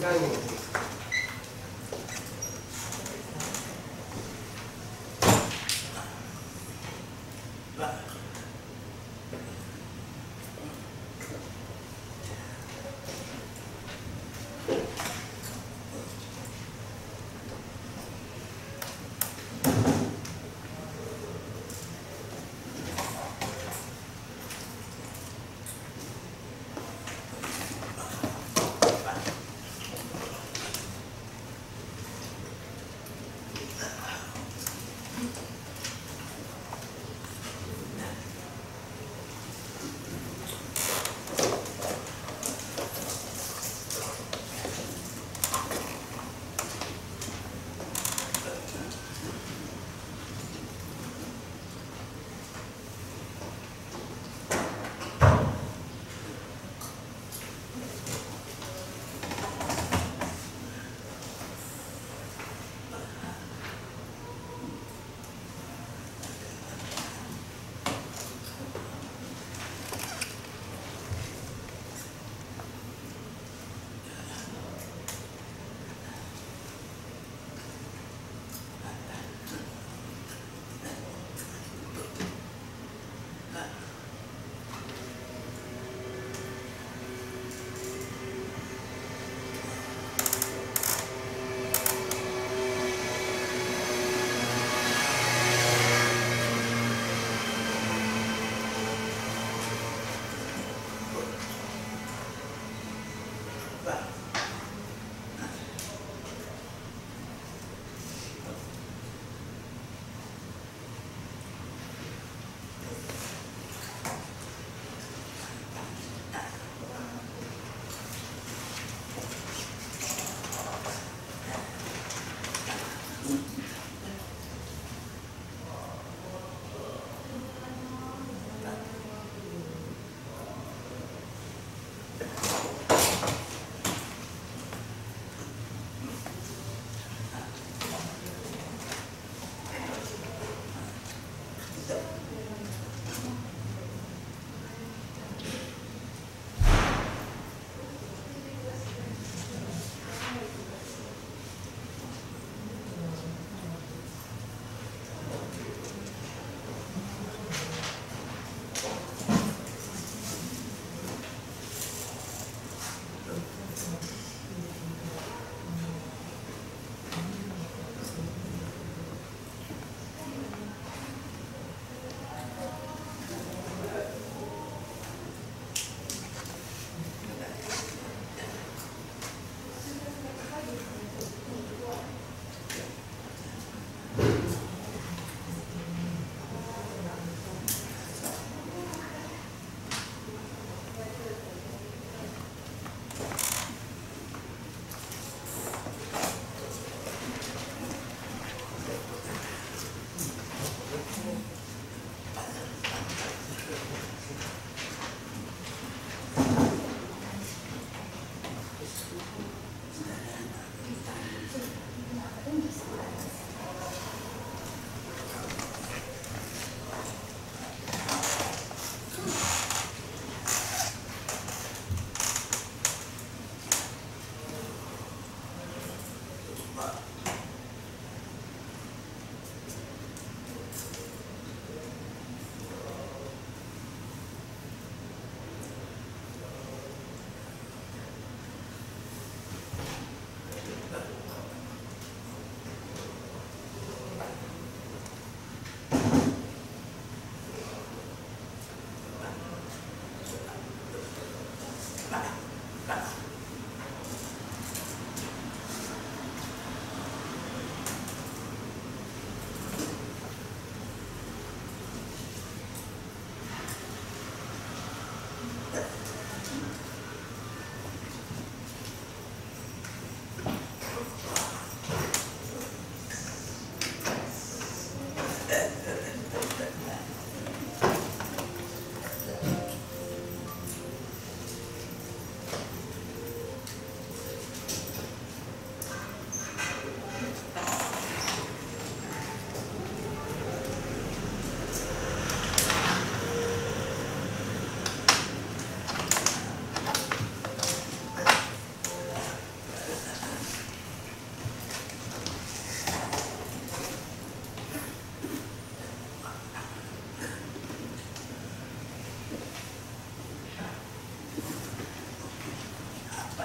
何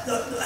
โดนตัว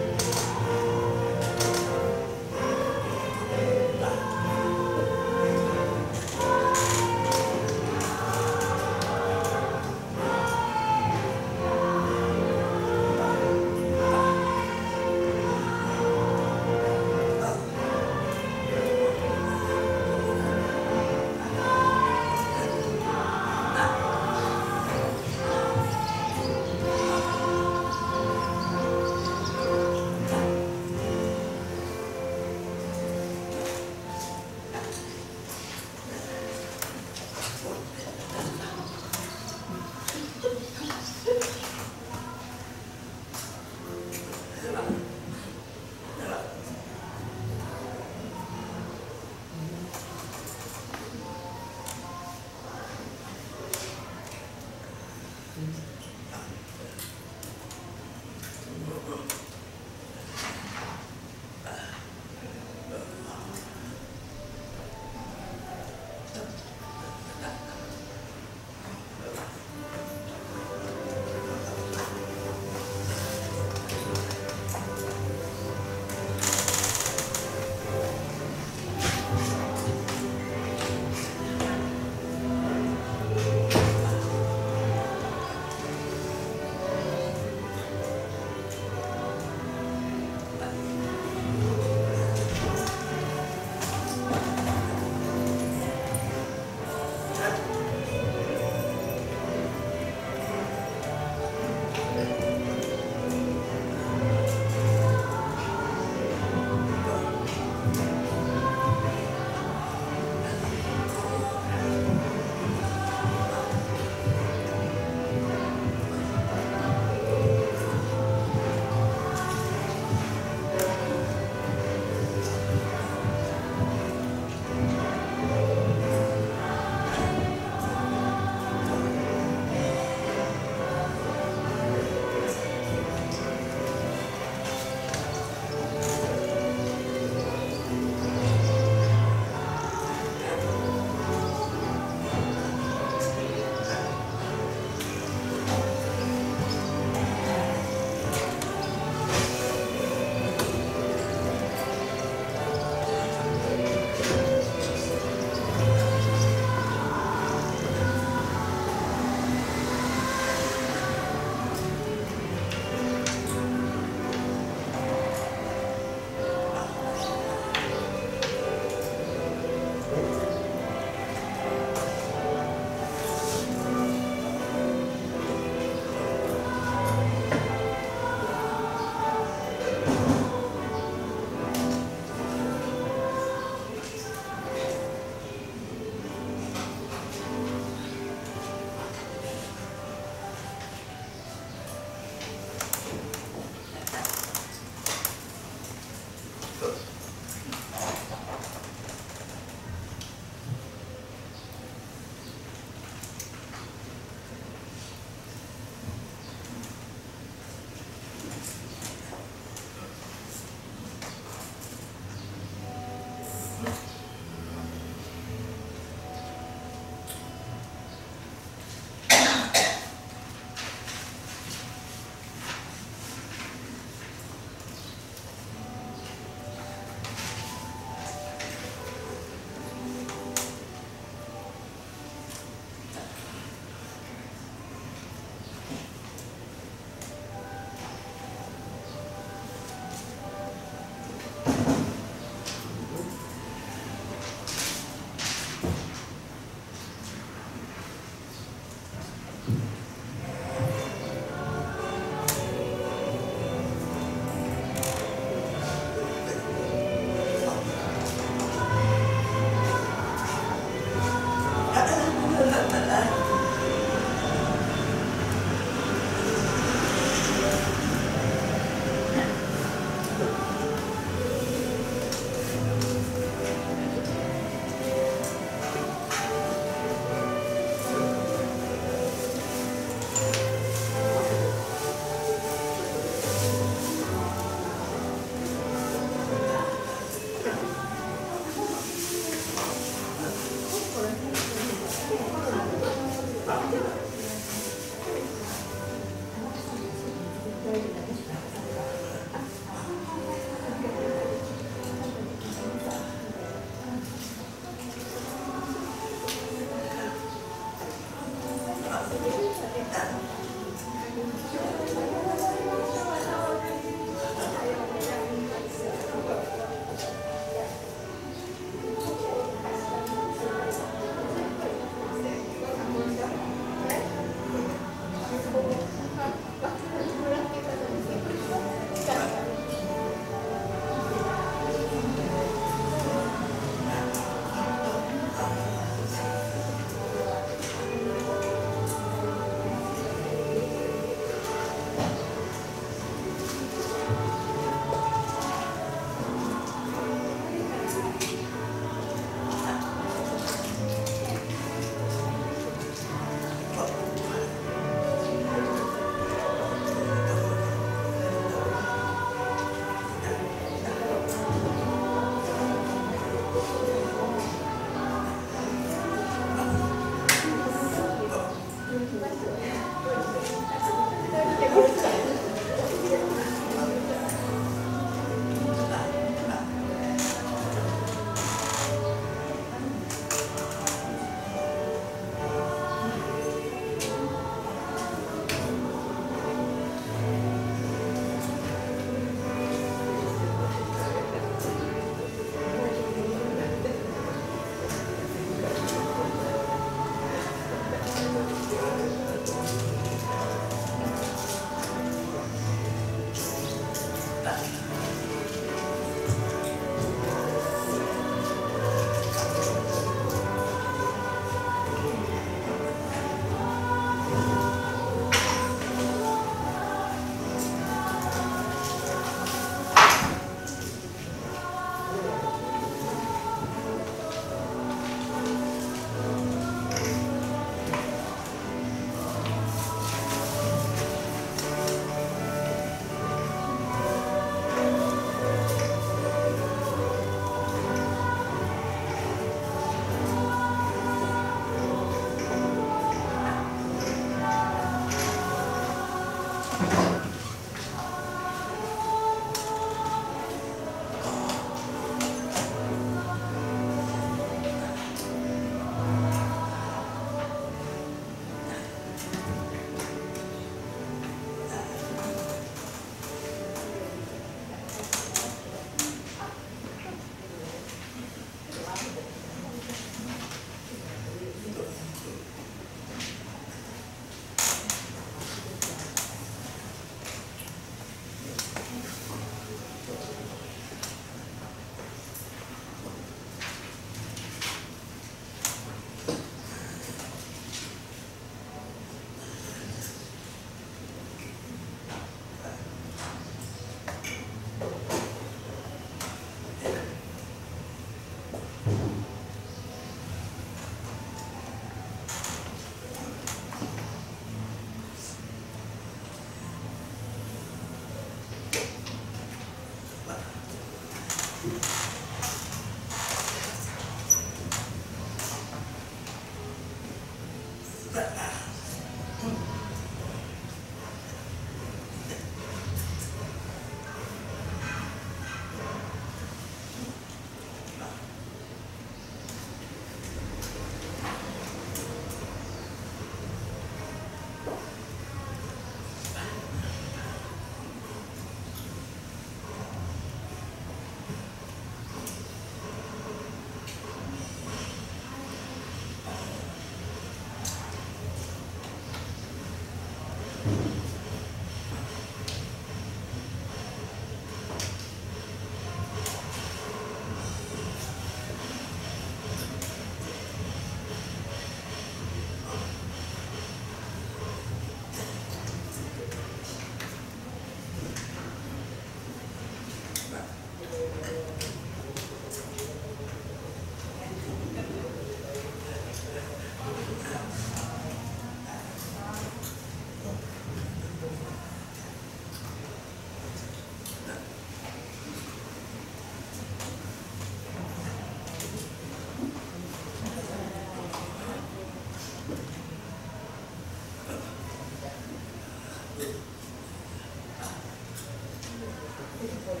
Thank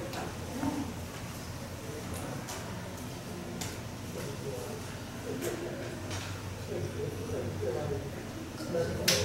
you.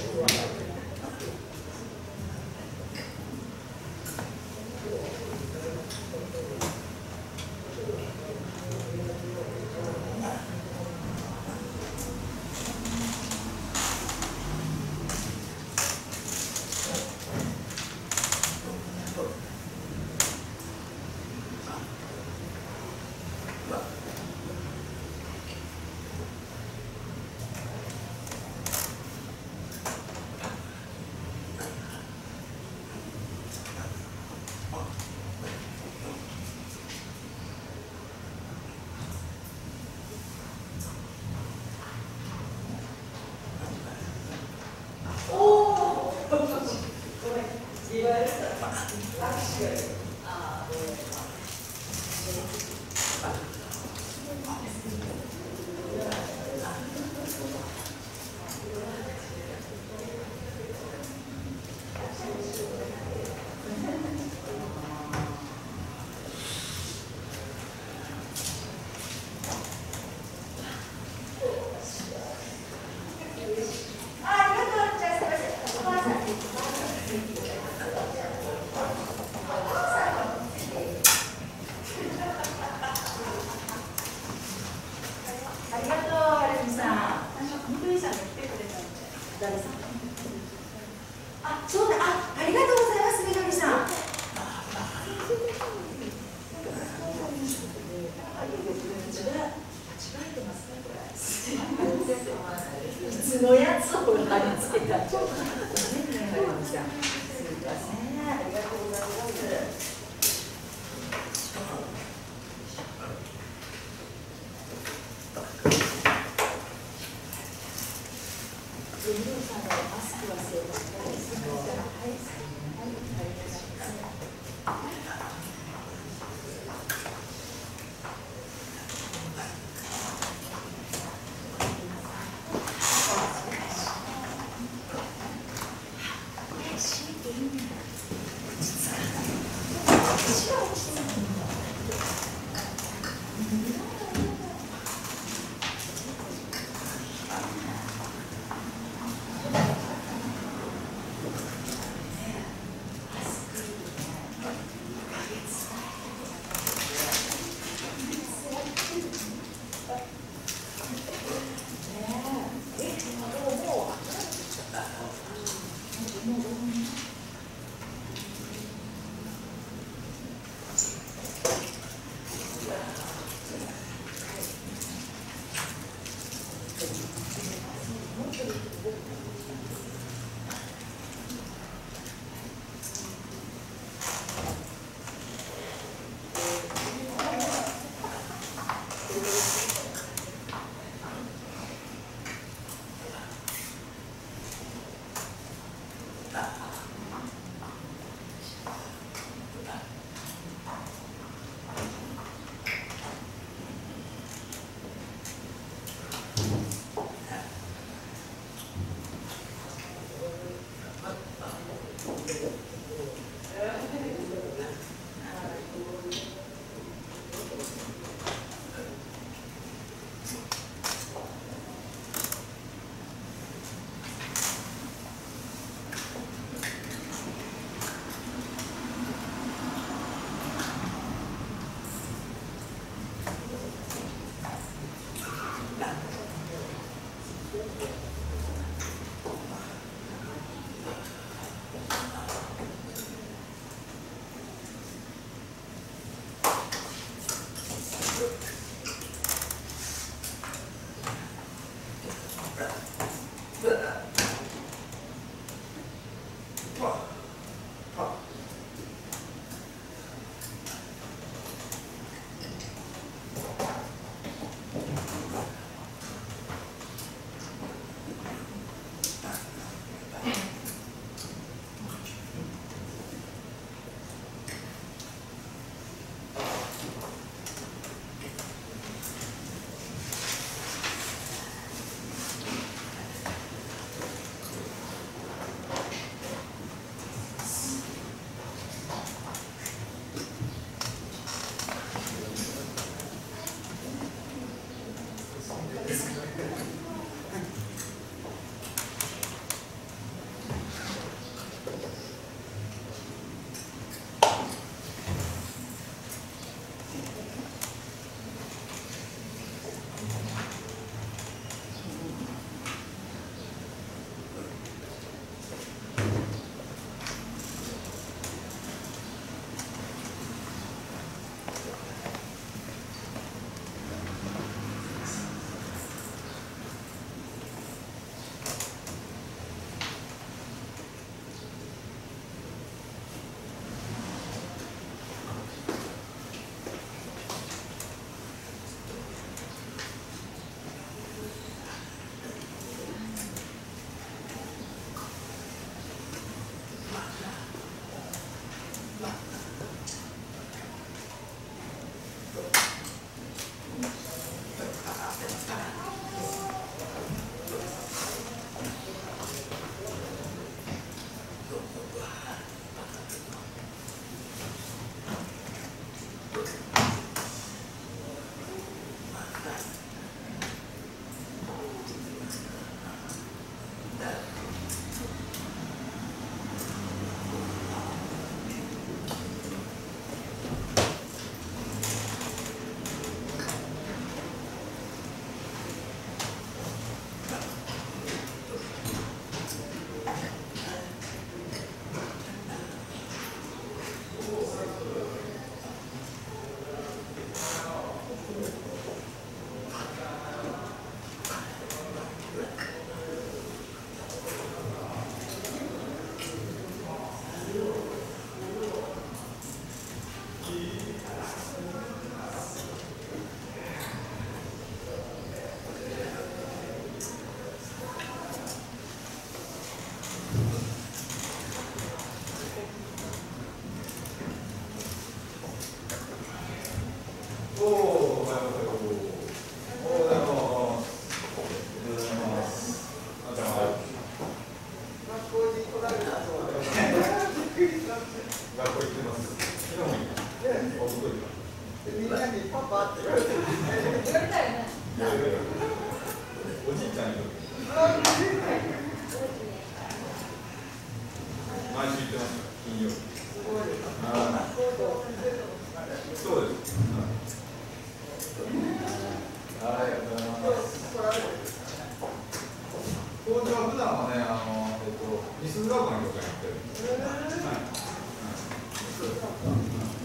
当時は普段はね、あの、えっと、ミスズやってるです。はい。は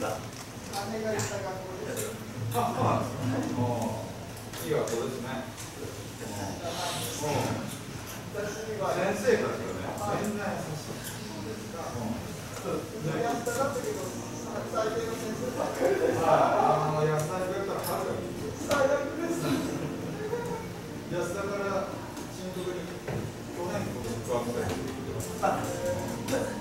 い。あ、そうなんです。もう、いい学校ですね。もう、先生たちがね、み優しい。そうですか。うん。やったかったけど、最低の先生ばっかり。は。です。安田から。去年の6月ぐら。